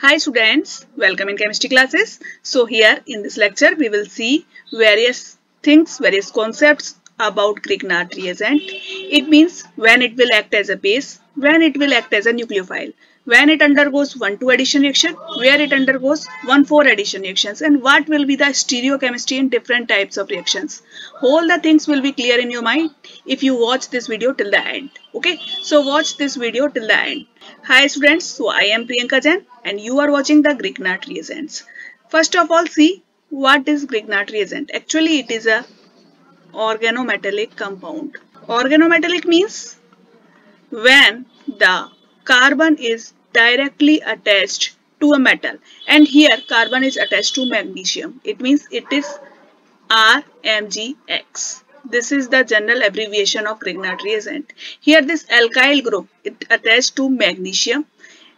Hi students, welcome in chemistry classes. So here in this lecture we will see various things, various concepts about Grignard reagent. It means when it will act as a base, when it will act as a nucleophile, when it undergoes 1,2 addition reaction, where it undergoes 1,4 addition reactions and what will be the stereochemistry in different types of reactions. All the things will be clear in your mind if you watch this video till the end. Okay, so watch this video till the end. Hi students, so I am Priyanka Jain and you are watching the Grignard reagents. First of all see what is Grignard reagent. Actually it is a organometallic compound. Organometallic means when the carbon is directly attached to a metal and here carbon is attached to magnesium. It means it is RMGX. This is the general abbreviation of Grignard reagent. Here this alkyl group it attached to magnesium.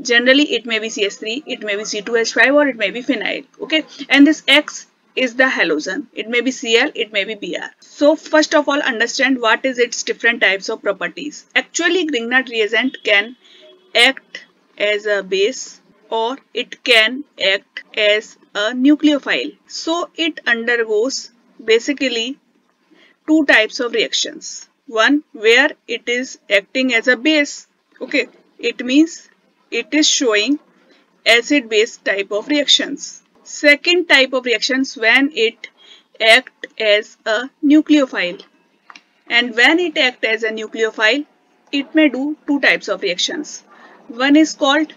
Generally it may be CH3, it may be C2H5 or it may be phenyl. Okay and this X is the halogen. It may be Cl, it may be Br. So first of all understand what is its different types of properties. Actually Grignard reagent can act as a base or it can act as a nucleophile. So it undergoes basically two types of reactions. One where it is acting as a base. Okay, it means it is showing acid base type of reactions. Second type of reactions when it act as a nucleophile. And when it act as a nucleophile, it may do two types of reactions. One is called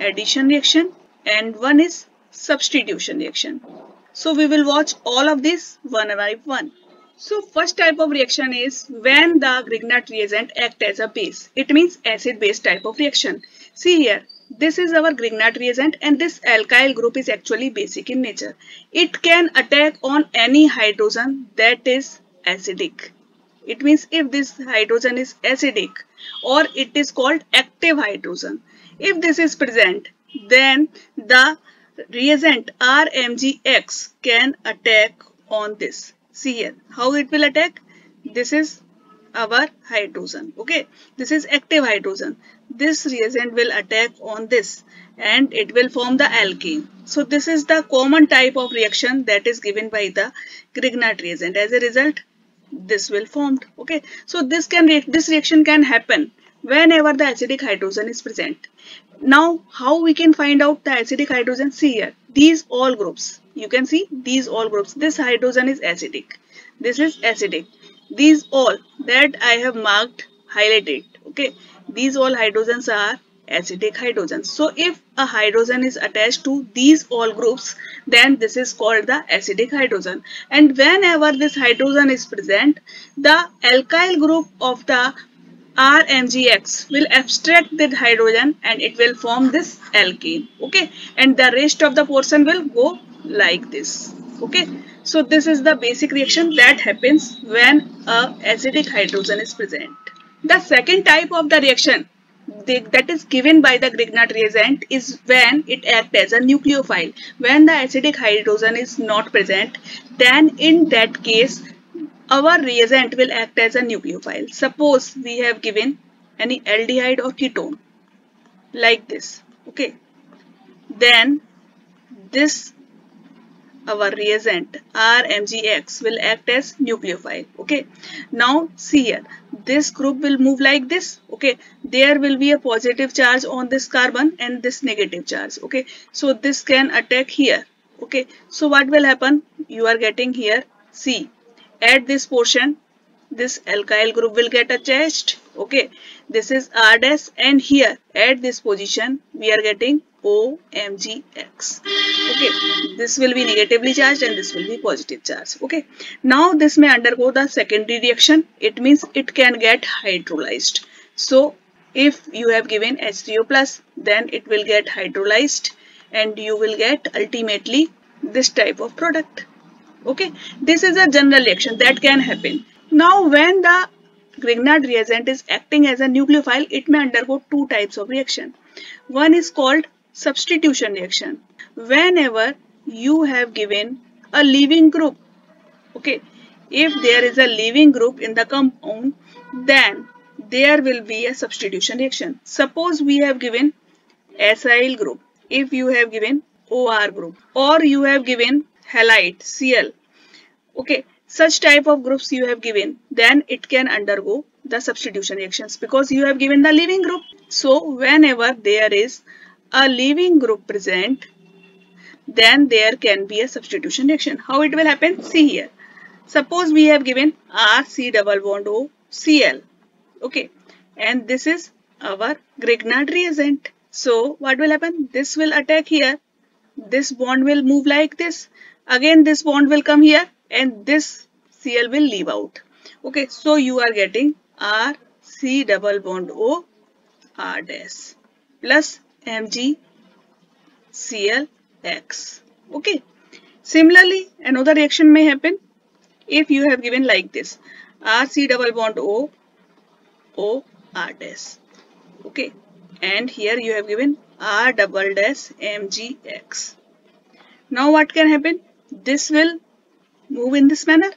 addition reaction and one is substitution reaction. So we will watch all of this one by one. So first type of reaction is when the Grignard reagent act as a base. It means acid base type of reaction. See here, this is our Grignard reagent and this alkyl group is actually basic in nature. It can attack on any hydrogen that is acidic. It means if this hydrogen is acidic or it is called active hydrogen. If this is present, then the reagent RMGX can attack on this. Here, how it will attack? This is our hydrogen. Okay, this is active hydrogen. This reagent will attack on this and it will form the alkene. So this is the common type of reaction that is given by the Grignard reagent. As a result, this will formed okay? So this can this reaction can happen whenever the acidic hydrogen is present. Now how we can find out the acidic hydrogen? See here these all groups you can see these all groups this hydrogen is acidic this is acidic. These all that i have marked highlighted okay? These all hydrogens are acidic hydrogen. So if a hydrogen is attached to these all groups, then this is called the acidic hydrogen. And whenever this hydrogen is present, the alkyl group of the RMGX will abstract that hydrogen and it will form this alkene. Okay. And the rest of the portion will go like this. Okay. So this is the basic reaction that happens when a acidic hydrogen is present. The second type of the reaction the, that is given by the Grignard reagent is when it acts as a nucleophile. When the acidic hydrogen is not present, then in that case, our reagent will act as a nucleophile. Suppose we have given any aldehyde or ketone like this. Okay. Then this our reagent RMGX will act as nucleophile. Okay. Now see here. This group will move like this. Okay. There will be a positive charge on this carbon and this negative charge. Okay. So this can attack here. Okay. So what will happen? You are getting here C. At this portion this alkyl group will get attached okay this is R dash and here at this position we are getting OMGX okay this will be negatively charged and this will be positive charge okay now this may undergo the secondary reaction. It means it can get hydrolyzed. So if you have given H3O plus then it will get hydrolyzed and you will get ultimately this type of product. Okay this is a general reaction that can happen. Now when the Grignard reagent is acting as a nucleophile, it may undergo two types of reaction. One is called substitution reaction. Whenever you have given a leaving group, okay, if there is a leaving group in the compound, then there will be a substitution reaction. Suppose we have given acyl group if you have given OR group or you have given halide Cl okay such type of groups you have given then it can undergo the substitution reactions because you have given the leaving group so whenever there is a leaving group present then there can be a substitution reaction how it will happen? See here. Suppose we have given R C double bond O Cl okay. And this is our Grignard reagent. So what will happen? This will attack here. This bond will move like this. Again this bond will come here and this Cl will leave out. Okay. So you are getting R C double bond O R dash plus Mg Cl X. Okay. Similarly another reaction may happen if you have given like this. R C double bond O O R dash. Okay. And here you have given R double dash MgX now what can happen? This will move in this manner.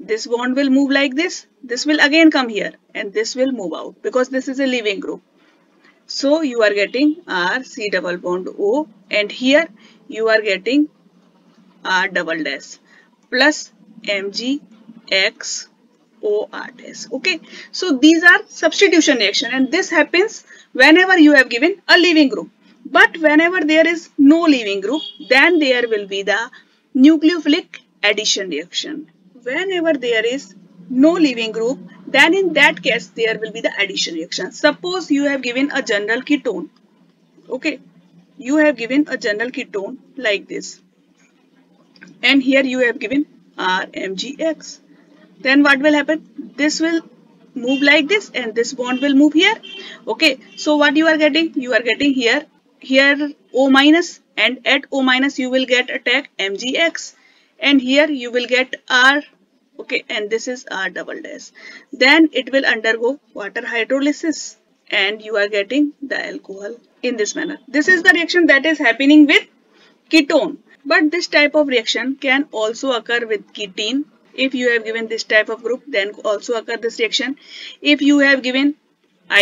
This bond will move like this. This will again come here and this will move out because this is a leaving group so you are getting R C double bond O and here you are getting R double dash plus Mg X O R dash. Okay? So these are substitution reaction and this happens whenever you have given a leaving group. But whenever there is no leaving group then there will be the nucleophilic addition reaction. Whenever there is no leaving group, then in that case there will be the addition reaction. Suppose you have given a general ketone. Okay, you have given a general ketone like this. And here you have given RMGX. Then what will happen? This will move like this and this bond will move here. Okay, so what you are getting? You are getting here, here O minus and at O minus you will get attack MgX and here you will get R okay and this is R double dash then it will undergo water hydrolysis and you are getting the alcohol in this manner this is the reaction that is happening with ketone but this type of reaction can also occur with ketene if you have given this type of group then also occur this reaction if you have given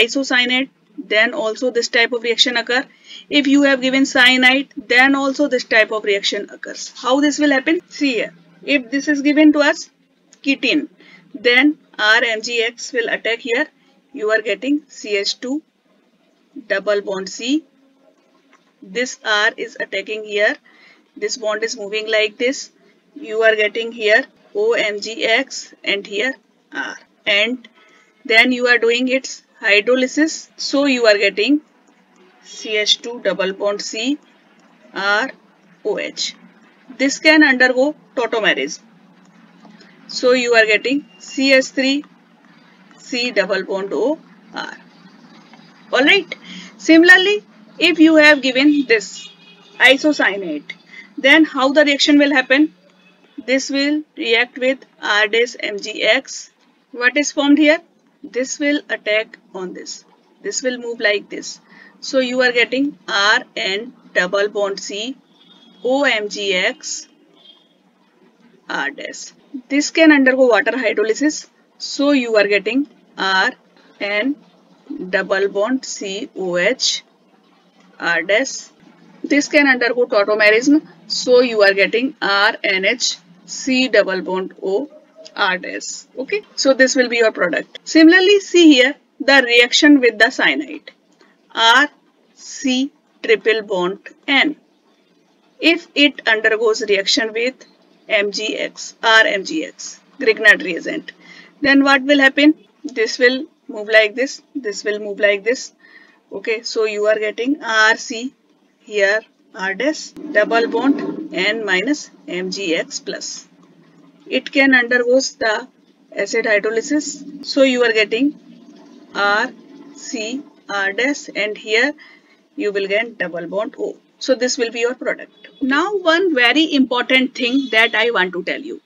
isocyanate then also this type of reaction occur. If you have given cyanide, then also this type of reaction occurs. How this will happen? See here. If this is given to us, ketene, then RMGX will attack here. You are getting CH2 double bond C. This R is attacking here. This bond is moving like this. You are getting here OMGX and here R. And then you are doing its hydrolysis. So you are getting CH2 double bond C R OH. This can undergo tautomerism. So you are getting CH3 C double bond O R. Alright. Similarly, if you have given this isocyanate, then how the reaction will happen? This will react with R dash MgX. What is formed here? this will attack on this this will move like this so you are getting R and double bond C OMGX R dash this can undergo water hydrolysis so you are getting R and double bond C OH R dash this can undergo tautomerism so you are getting R NH C double bond O R dash. Okay, so this will be your product. Similarly, see here the reaction with the cyanide. R C triple bond N. If it undergoes reaction with MgX, RMGX, Grignard reagent, then what will happen? This will move like this, this will move like this. Okay, so you are getting RC here R dash double bond N minus MgX plus it can undergoes the acid hydrolysis. So you are getting R, C, R dash and here you will get double bond O. So this will be your product. Now one very important thing that I want to tell you.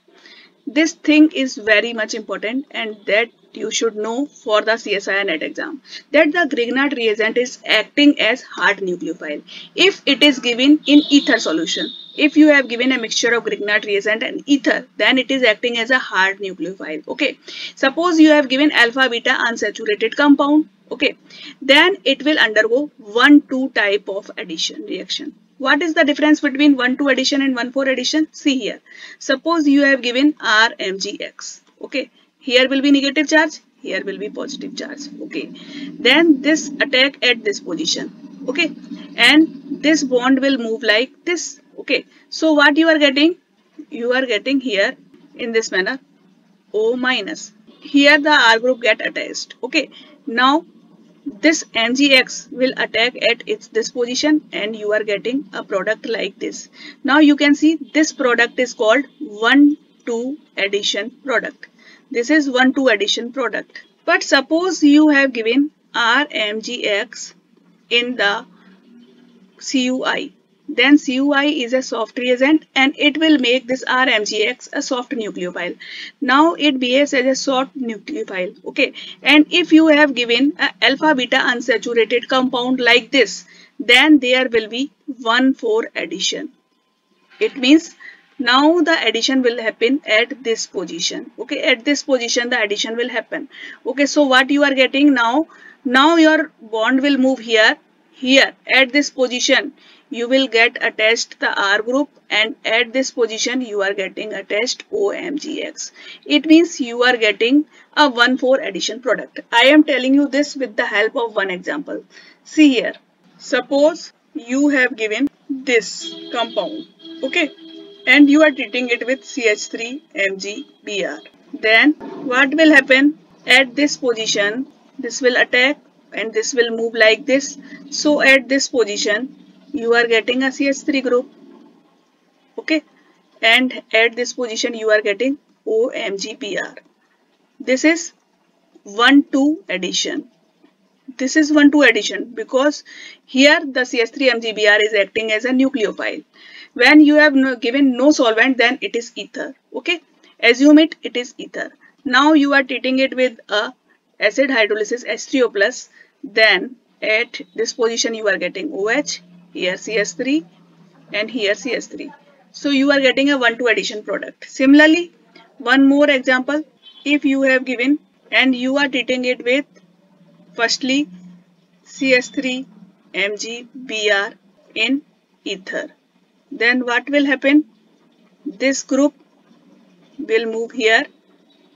This thing is very much important and that you should know for the CSIR NET exam that the Grignard reagent is acting as hard nucleophile if it is given in ether solution. If you have given a mixture of Grignard reagent and ether, then it is acting as a hard nucleophile. Okay. Suppose you have given alpha beta unsaturated compound. Okay. Then it will undergo one two type of addition reaction. What is the difference between 1,2 addition and 1,4 addition? See here. Suppose you have given RMGX. Okay. Here will be negative charge. Here will be positive charge. Okay. Then this attack at this position. Okay. And this bond will move like this. Okay. So what you are getting? You are getting here in this manner O minus. Here the R group get attached. Okay. Now this MgX will attack at its this position and you are getting a product like this. Now you can see this product is called 1-2 addition product. This is 1-2 addition product. But suppose you have given RMGX in the CUI then CUI is a soft reagent and it will make this RMGX a soft nucleophile. Now it behaves as a soft nucleophile. Okay. And if you have given a alpha beta unsaturated compound like this, then there will be 1,4 addition. It means now the addition will happen at this position. Okay. At this position the addition will happen. Okay. So what you are getting now, now your bond will move here, here at this position you will get attached the R group and at this position you are getting attached OMGX. It means you are getting a 1,4 addition product. I am telling you this with the help of one example. See here. Suppose you have given this compound. Okay. And you are treating it with CH3MgBr. Then what will happen? At this position, this will attack and this will move like this. So at this position, you are getting a CH3 group okay and at this position you are getting OMGBr this is 1-2 addition this is 1-2 addition because here the CH3MgBr is acting as a nucleophile when you have no, given no solvent then it is ether okay assume it it is ether now you are treating it with a acid hydrolysis H3O plus then at this position you are getting OH here CS3 and here CS3. So you are getting a 1-2 addition product. Similarly, one more example, if you have given and you are treating it with firstly CS3 MgBr in ether. Then what will happen? This group will move here.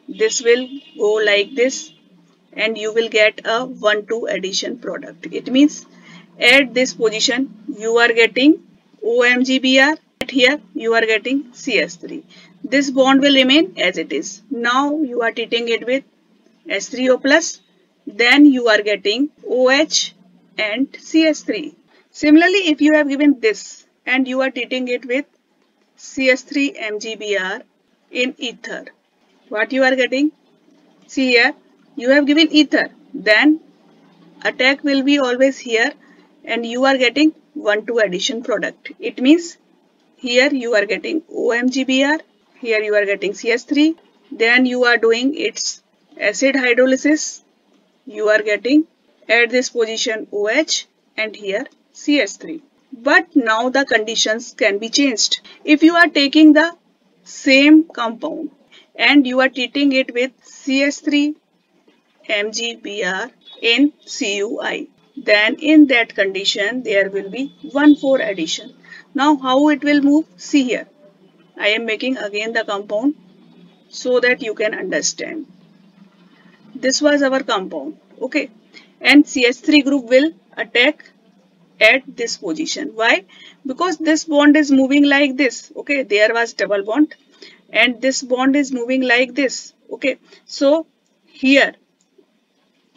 This will go like this and you will get a 1-2 addition product. It means at this position you are getting OMGBr At here you are getting CS3 this bond will remain as it is now you are treating it with H3O plus then you are getting OH and CS3 similarly if you have given this and you are treating it with CS3 MgBr in ether what you are getting see here you have given ether then attack will be always here and you are getting 1-2 addition product. It means here you are getting OMGBr, here you are getting CS3, then you are doing its acid hydrolysis, you are getting at this position OH and here CS3. But now the conditions can be changed. If you are taking the same compound and you are treating it with CS3 MgBr in CUI then in that condition there will be 1,4 addition. Now how it will move? See here. I am making again the compound so that you can understand. This was our compound. Okay. And CH3 group will attack at this position. Why? Because this bond is moving like this. Okay. There was double bond and this bond is moving like this. Okay. So here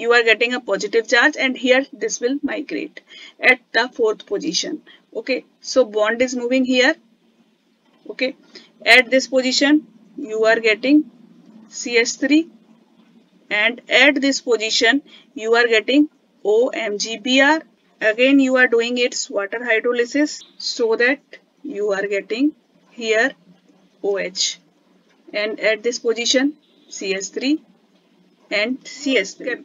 you are getting a positive charge and here this will migrate at the fourth position okay so bond is moving here okay at this position you are getting CH3 and at this position you are getting OMGBr again you are doing its water hydrolysis so that you are getting here OH and at this position CH3 and CS3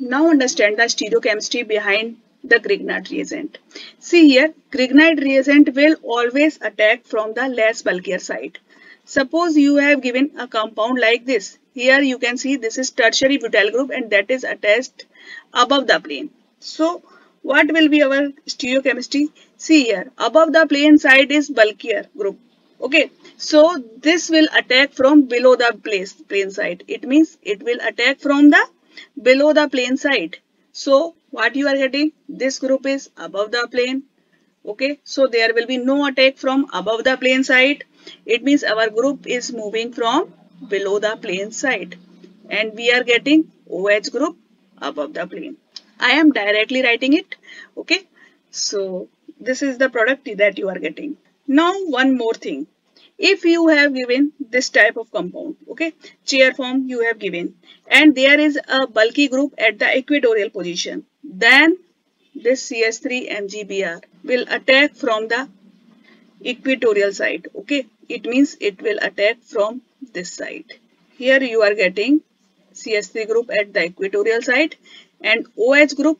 now understand the stereochemistry behind the Grignard reagent. See here, Grignard reagent will always attack from the less bulkier side. Suppose you have given a compound like this. Here you can see this is tertiary butyl group and that is attached above the plane. So what will be our stereochemistry? See here, above the plane side is bulkier group. Okay, so this will attack from below the place, plane side. It means it will attack from the below the plane side. So what you are getting? This group is above the plane. Okay, so there will be no attack from above the plane side. It means our group is moving from below the plane side. And we are getting OH group above the plane. I am directly writing it. Okay. So this is the product that you are getting. Now one more thing. If you have given this type of compound, okay, chair form you have given and there is a bulky group at the equatorial position, then this CS3MGBr will attack from the equatorial side, okay. It means it will attack from this side. Here you are getting CH3 group at the equatorial side and OH group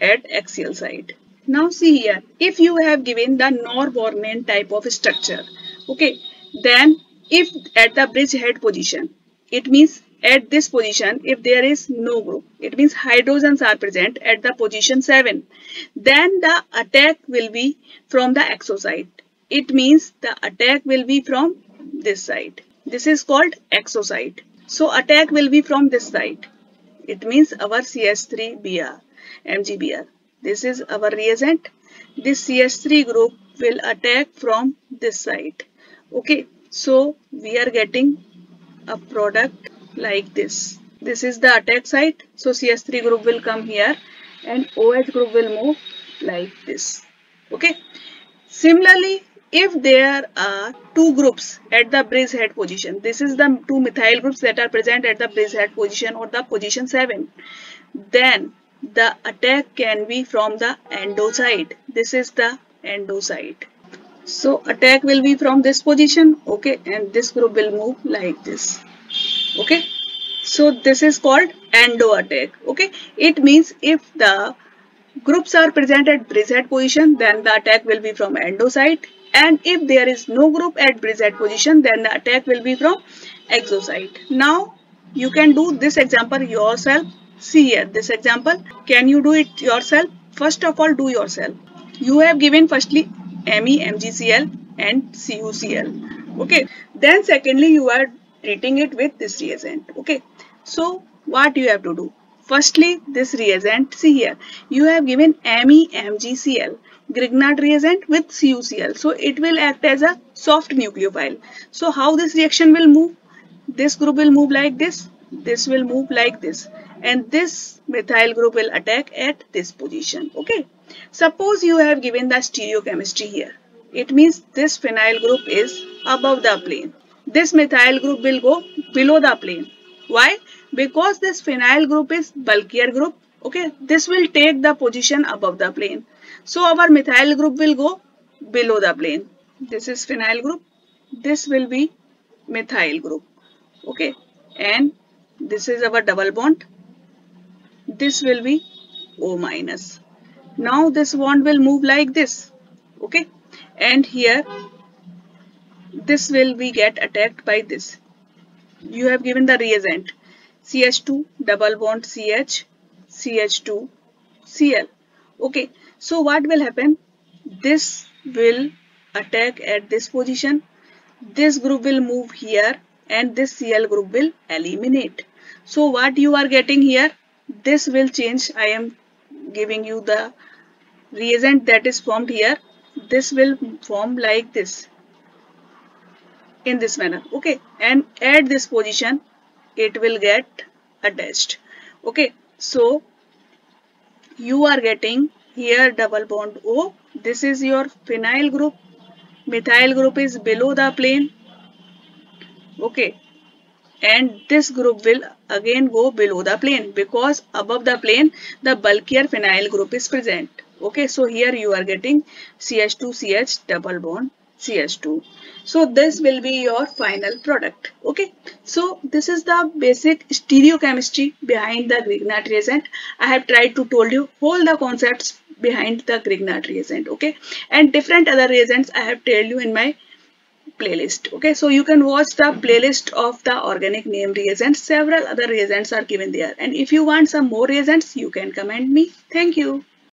at axial side. Now see here, if you have given the Nor-Warnien type of structure, okay, then if at the bridge head position, it means at this position, if there is no group, it means hydrogens are present at the position 7, then the attack will be from the exoside. It means the attack will be from this side. This is called exoside. So attack will be from this side. It means our CH3Br, MgBr. This is our reagent. This CH3 group will attack from this side. Okay, so we are getting a product like this. This is the attack site. So CS3 group will come here and OH group will move like this. Okay. Similarly, if there are two groups at the bridge head position, this is the two methyl groups that are present at the bridge head position or the position 7, then the attack can be from the endo side. This is the endo side. So attack will be from this position, okay, and this group will move like this, okay. So this is called endo attack, okay. It means if the groups are present at bridge head position, then the attack will be from endo side and if there is no group at bridge head position then the attack will be from exoside. Now you can do this example yourself. See here this example. Can you do it yourself? First of all do yourself. You have given firstly Me, MgCl and CuCl. Okay. Then secondly you are treating it with this reagent. Okay. So what you have to do? Firstly this reagent see here you have given Me, MgCl Grignard reagent with CuCl. So it will act as a soft nucleophile. So how this reaction will move? This group will move like this. This will move like this. And this methyl group will attack at this position. Okay. Suppose you have given the stereochemistry here. It means this phenyl group is above the plane. This methyl group will go below the plane. Why? Because this phenyl group is bulkier group. Okay. This will take the position above the plane. So our methyl group will go below the plane. This is phenyl group. This will be methyl group. Okay. And this is our double bond. This will be O minus. Now this bond will move like this. Okay. And here this will be get attacked by this. You have given the reagent CH2 double bond CH CH2 Cl. Okay. So what will happen? This will attack at this position. This group will move here and this Cl group will eliminate. So what you are getting here? This will change. I am giving you the reagent that is formed here. This will form like this in this manner. Okay. And at this position, it will get attached. Okay. So you are getting here double bond O. This is your phenyl group. Methyl group is below the plane. Okay. And this group will again go below the plane because above the plane the bulkier phenyl group is present. Okay. So here you are getting CH2CH double bond CH2. So this will be your final product. Okay. So this is the basic stereochemistry behind the Grignard reagent. I have tried to told you all the concepts behind the Grignard reagent. Okay. And different other reagents I have told you in my playlist okay so you can watch the playlist of the organic name reagents several other reagents are given there and if you want some more reagents you can comment me thank you